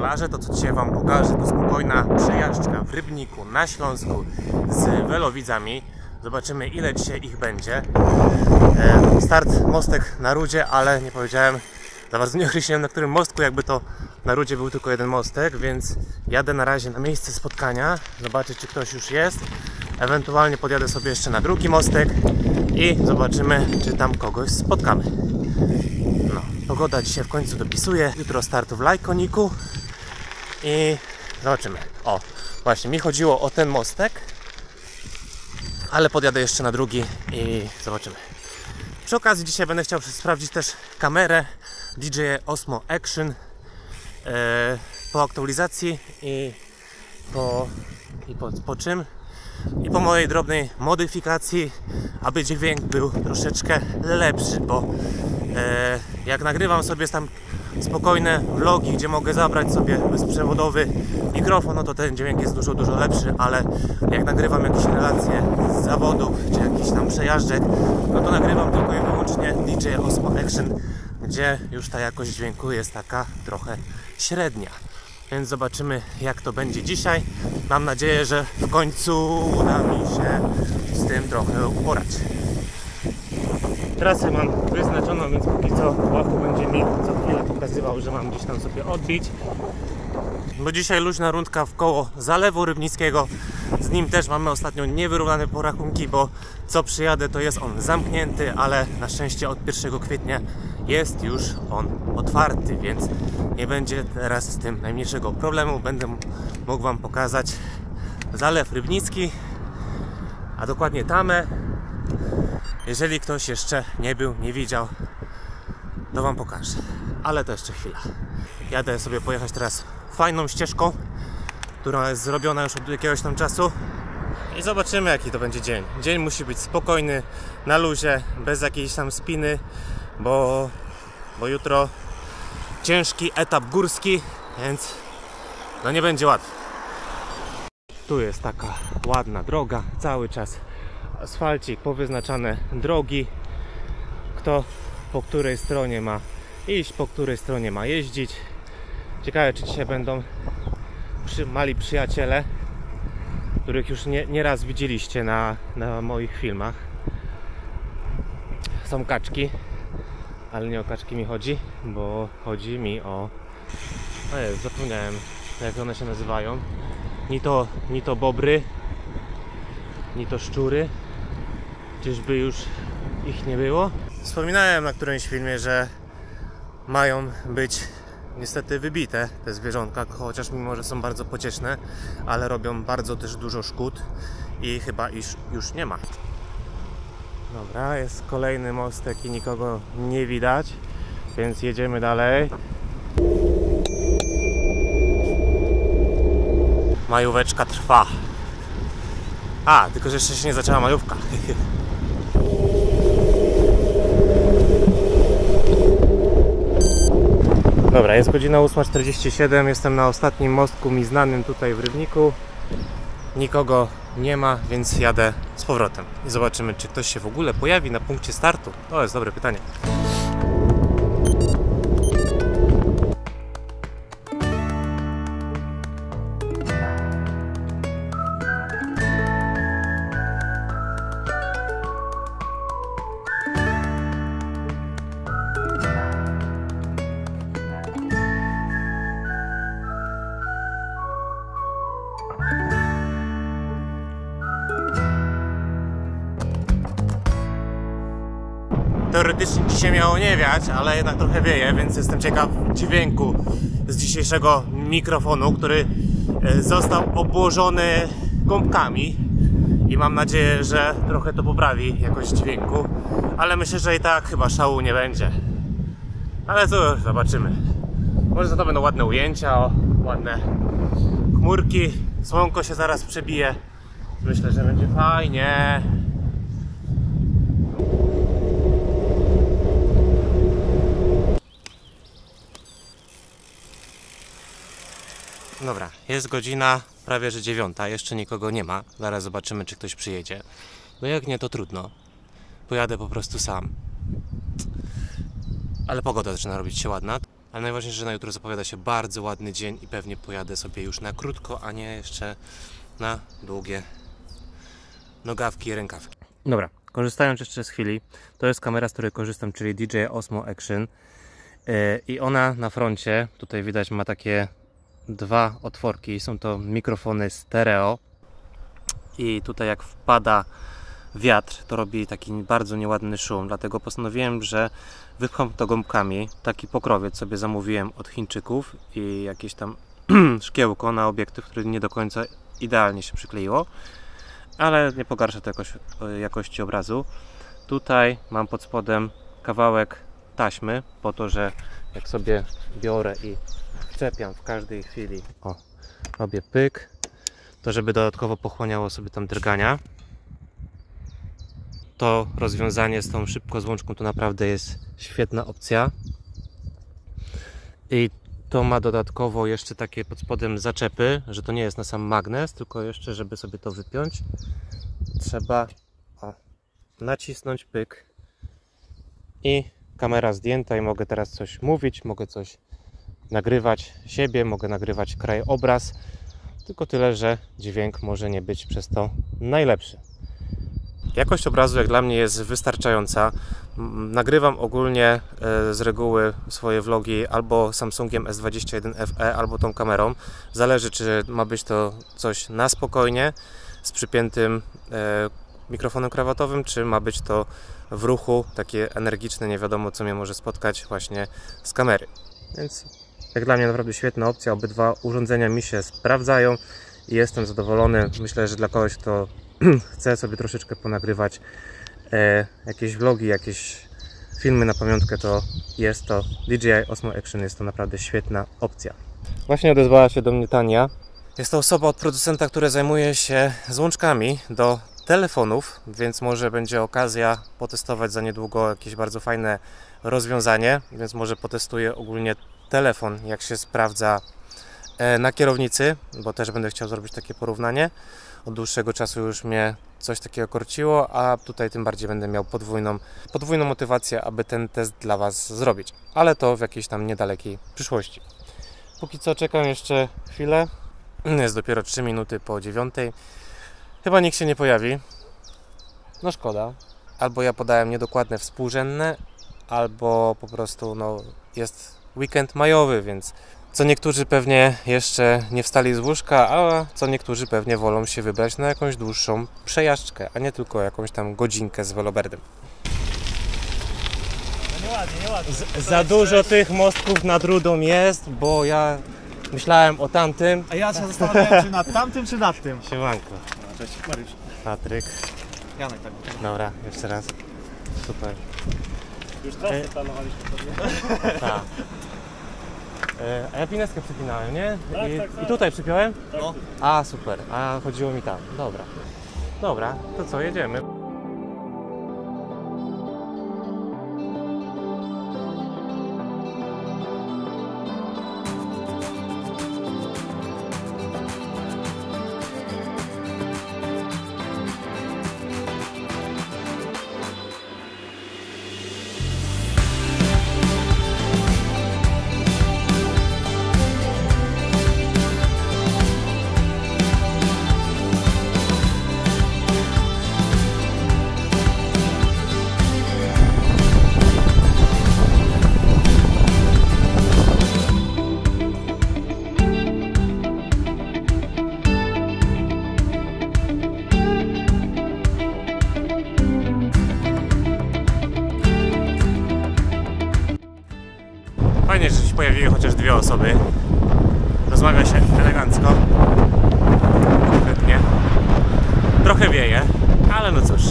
rolarze, to co dzisiaj Wam pokażę, to spokojna przejażdżka w Rybniku na Śląsku z Welowidzami. Zobaczymy ile dzisiaj ich będzie. E, Start mostek na Rudzie, ale nie powiedziałem, za bardzo nie określiłem na którym mostku, jakby to na Rudzie był tylko jeden mostek, więc jadę na razie na miejsce spotkania, zobaczyć czy ktoś już jest. Ewentualnie podjadę sobie jeszcze na drugi mostek i zobaczymy, czy tam kogoś spotkamy. No, pogoda dzisiaj w końcu dopisuje. Jutro start w Lajkoniku i zobaczymy. O, właśnie mi chodziło o ten mostek, ale podjadę jeszcze na drugi i zobaczymy. Przy okazji dzisiaj będę chciał sprawdzić też kamerę DJI Osmo Action e, po aktualizacji i po, i po, po czym? I po mojej drobnej modyfikacji, aby dźwięk był troszeczkę lepszy, bo e, jak nagrywam sobie tam spokojne vlogi, gdzie mogę zabrać sobie bezprzewodowy mikrofon, no to ten dźwięk jest dużo, dużo lepszy, ale jak nagrywam jakieś relacje z zawodów, czy jakichś tam przejażdżek, no to nagrywam tylko i wyłącznie DJI Osmo Action, gdzie już ta jakość dźwięku jest taka trochę średnia. Więc zobaczymy jak to będzie dzisiaj. Mam nadzieję, że w końcu uda mi się z tym trochę uporać. Trasę mam wyznaczoną, więc póki co łachu będzie mi co chwilę pokazywał, że mam gdzieś tam sobie odbić. Bo dzisiaj luźna rundka w koło Zalewu Rybnickiego. Z nim też mamy ostatnio niewyrównane porachunki, bo co przyjadę to jest on zamknięty, ale na szczęście od 1 kwietnia jest już on otwarty, więc nie będzie teraz z tym najmniejszego problemu. Będę mógł Wam pokazać Zalew Rybnicki, a dokładnie Tamę. Jeżeli ktoś jeszcze nie był, nie widział, to Wam pokażę. Ale to jeszcze chwila. Jadę sobie pojechać teraz fajną ścieżką, która jest zrobiona już od jakiegoś tam czasu. I zobaczymy jaki to będzie dzień. Dzień musi być spokojny, na luzie, bez jakiejś tam spiny, bo, bo jutro ciężki etap górski, więc no nie będzie łatwo. Tu jest taka ładna droga, cały czas asfalcik, powyznaczane drogi, kto po której stronie ma iść, po której stronie ma jeździć. Ciekawe, czy dzisiaj będą przy, mali przyjaciele, których już nie, nieraz widzieliście na, na moich filmach. Są kaczki, ale nie o kaczki mi chodzi, bo chodzi mi o. Ojej, zapomniałem, jak one się nazywają. Ni to, ni to bobry, ni to szczury. Czyżby już ich nie było? Wspominałem na którymś filmie, że mają być niestety wybite te zwierzątka, chociaż mimo, że są bardzo pocieszne, ale robią bardzo też dużo szkód i chyba iż już nie ma. Dobra, jest kolejny mostek i nikogo nie widać, więc jedziemy dalej. Majóweczka trwa. A, tylko że jeszcze się nie zaczęła majówka. Dobra, jest godzina 8.47, jestem na ostatnim mostku mi znanym tutaj w Rybniku. Nikogo nie ma, więc jadę z powrotem i zobaczymy, czy ktoś się w ogóle pojawi na punkcie startu. To jest dobre pytanie. Teoretycznie dzisiaj miało nie wiać, ale jednak trochę wieje, więc jestem ciekaw dźwięku z dzisiejszego mikrofonu, który e, został obłożony gąbkami i mam nadzieję, że trochę to poprawi jakość dźwięku, ale myślę, że i tak chyba szału nie będzie. Ale zobaczymy. Może za to będą ładne ujęcia, o, ładne chmurki, słonko się zaraz przebije. Myślę, że będzie fajnie. Dobra, jest godzina prawie że dziewiąta, jeszcze nikogo nie ma. Zaraz zobaczymy, czy ktoś przyjedzie. No jak nie, to trudno. Pojadę po prostu sam. Ale pogoda zaczyna robić się ładna. Ale najważniejsze, że na jutro zapowiada się bardzo ładny dzień i pewnie pojadę sobie już na krótko, a nie jeszcze na długie nogawki i rękawki. Dobra, korzystając jeszcze z chwili, to jest kamera, z której korzystam, czyli DJI Osmo Action. Yy, I ona na froncie, tutaj widać, ma takie dwa otworki. Są to mikrofony stereo. I tutaj jak wpada wiatr, to robi taki bardzo nieładny szum. Dlatego postanowiłem, że wypcham to gąbkami. Taki pokrowiec sobie zamówiłem od Chińczyków i jakieś tam szkiełko na obiektyw, który nie do końca idealnie się przykleiło. Ale nie pogarsza to jakoś, jakości obrazu. Tutaj mam pod spodem kawałek taśmy, po to, że jak sobie biorę i wczepiam w każdej chwili, o, robię pyk, to żeby dodatkowo pochłaniało sobie tam drgania. To rozwiązanie z tą szybko złączką to naprawdę jest świetna opcja. I to ma dodatkowo jeszcze takie pod spodem zaczepy, że to nie jest na sam magnes, tylko jeszcze żeby sobie to wypiąć, trzeba o, nacisnąć pyk i kamera zdjęta i mogę teraz coś mówić, mogę coś nagrywać siebie, mogę nagrywać krajobraz, tylko tyle, że dźwięk może nie być przez to najlepszy. Jakość obrazu jak dla mnie jest wystarczająca. Nagrywam ogólnie e, z reguły swoje vlogi albo Samsungiem S21 FE, albo tą kamerą. Zależy, czy ma być to coś na spokojnie z przypiętym e, mikrofonem krawatowym, czy ma być to w ruchu, takie energiczne, nie wiadomo co mnie może spotkać właśnie z kamery. Więc jak dla mnie naprawdę świetna opcja, obydwa urządzenia mi się sprawdzają i jestem zadowolony. Myślę, że dla kogoś, kto chce sobie troszeczkę ponagrywać e, jakieś vlogi, jakieś filmy na pamiątkę, to jest to DJI Osmo Action, jest to naprawdę świetna opcja. Właśnie odezwała się do mnie Tania. Jest to osoba od producenta, który zajmuje się złączkami do telefonów, więc może będzie okazja potestować za niedługo jakieś bardzo fajne rozwiązanie, więc może potestuję ogólnie telefon, jak się sprawdza e, na kierownicy, bo też będę chciał zrobić takie porównanie. Od dłuższego czasu już mnie coś takiego korciło, a tutaj tym bardziej będę miał podwójną, podwójną motywację, aby ten test dla Was zrobić, ale to w jakiejś tam niedalekiej przyszłości. Póki co czekam jeszcze chwilę. Jest dopiero 3 minuty po 9. Chyba nikt się nie pojawi. No szkoda. Albo ja podałem niedokładne współrzędne, albo po prostu no, jest weekend majowy, więc co niektórzy pewnie jeszcze nie wstali z łóżka, a co niektórzy pewnie wolą się wybrać na jakąś dłuższą przejażdżkę, a nie tylko jakąś tam godzinkę z weloberdem. No nieładnie, nieładnie. Z, za dużo tych mostków nad Rudą jest, bo ja myślałem o tamtym. A ja się zastanawiałem, czy nad tamtym, czy nad tym. Siemanko, Cześć, Mariusz. Patryk. Janek tak. Dobra, jeszcze raz. Super. Już trasę planowaliśmy sobie. Tak. E, A ja pineskę przypinałem, nie? Tak, I, tak, tak. I tutaj przypiąłem? No. A, super. A chodziło mi tam. Dobra. Dobra, to co, jedziemy. Chociaż dwie osoby. Rozmawia się elegancko. Konkretnie. Trochę wieje, ale no cóż.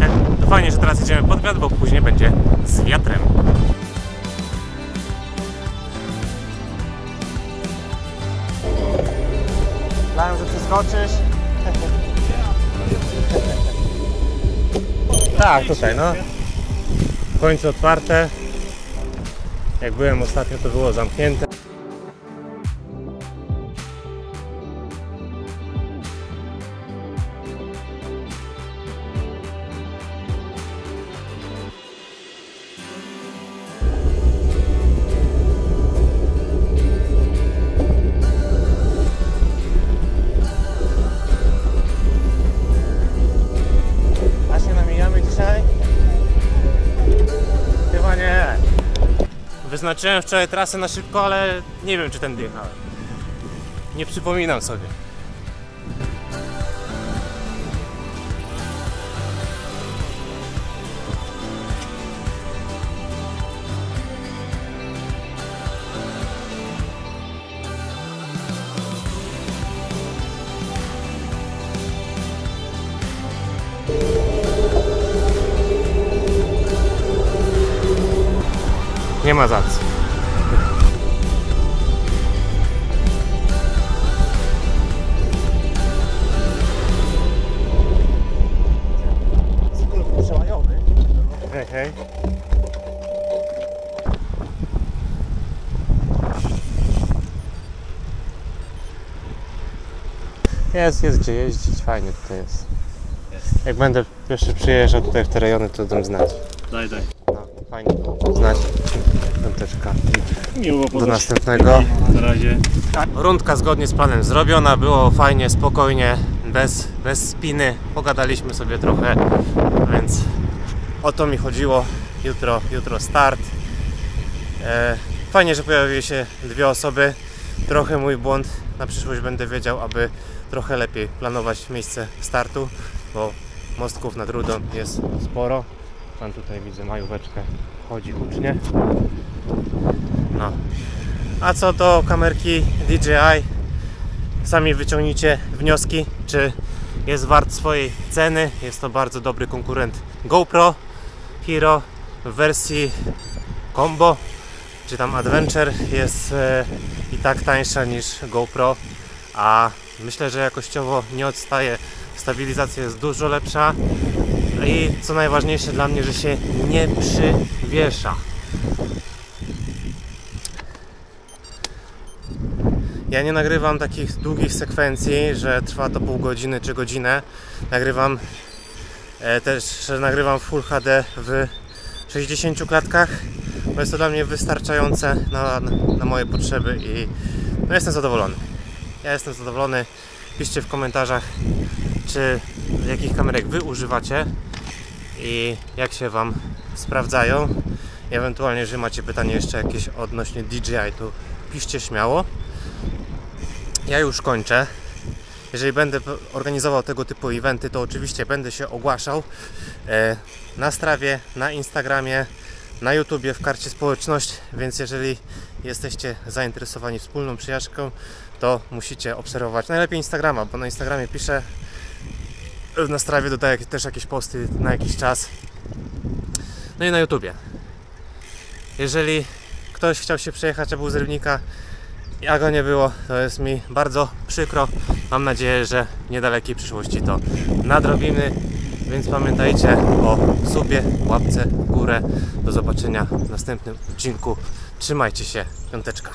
E, Fajnie, że teraz jedziemy pod wiatr, bo później będzie z wiatrem. Myślałem, że przeskoczysz. Tak, tutaj no. W końcu otwarte. Jak byłem ostatnio, to było zamknięte. Wyznaczyłem wczoraj trasę na szybko, ale nie wiem czy ten jechałem. Nie przypominam sobie. Nie ma za co. Hej, hej. Jest, jest gdzie jeździć, fajnie tutaj jest. Jak będę jeszcze przyjeżdżał tutaj w te rejony, to dam znać. Daj, daj. No, fajnie było znać. Piąteczka. Miło Do następnego. Na razie. Rundka zgodnie z planem zrobiona, było fajnie, spokojnie, bez, bez spiny. Pogadaliśmy sobie trochę, więc o to mi chodziło. Jutro, jutro start. E, fajnie, że pojawiły się dwie osoby. Trochę mój błąd. Na przyszłość będę wiedział, aby trochę lepiej planować miejsce startu, bo mostków nad Rudą jest sporo. Pan tutaj widzę majóweczkę chodzi hucznie. No, a co do kamerki DJI, sami wyciągnijcie wnioski, czy jest wart swojej ceny. Jest to bardzo dobry konkurent GoPro Hero w wersji Combo, czy tam Adventure jest e, i tak tańsza niż GoPro, a myślę, że jakościowo nie odstaje. Stabilizacja jest dużo lepsza i co najważniejsze dla mnie, że się nie przywiesza. Ja nie nagrywam takich długich sekwencji, że trwa to pół godziny czy godzinę. Nagrywam e, też że nagrywam Full HD w 60 klatkach. Bo jest to dla mnie wystarczające na, na moje potrzeby i no, jestem zadowolony. Ja jestem zadowolony. Piszcie w komentarzach, czy jakich kamerek Wy używacie i jak się Wam sprawdzają. Ewentualnie, jeżeli macie pytanie jeszcze jakieś odnośnie DJI, to piszcie śmiało. Ja już kończę. Jeżeli będę organizował tego typu eventy, to oczywiście będę się ogłaszał e, na Strawie, na Instagramie, na YouTubie, w karcie społeczność, więc jeżeli jesteście zainteresowani wspólną przyjaźnią, to musicie obserwować najlepiej Instagrama, bo na Instagramie piszę, na Strawie dodaję też jakieś posty na jakiś czas. No i na YouTubie. Jeżeli ktoś chciał się przejechać, a był z Rybnika, jak go nie było, to jest mi bardzo przykro. Mam nadzieję, że w niedalekiej przyszłości to nadrobimy. Więc pamiętajcie o subie, łapce górę. Do zobaczenia w następnym odcinku. Trzymajcie się. Piąteczka.